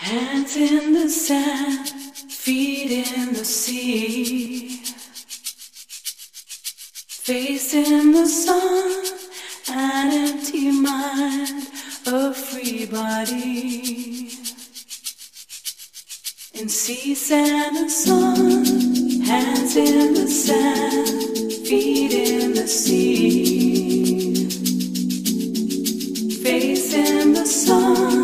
Hands in the sand, feet in the sea. Face in the sun, an empty mind, a free body. In sea, sand, and sun, hands in the sand, feet in the sea. Face in the sun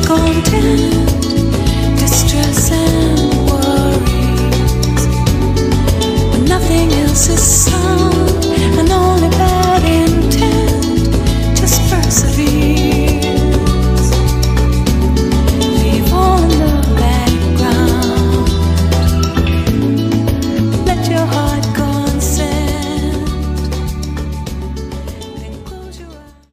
descontent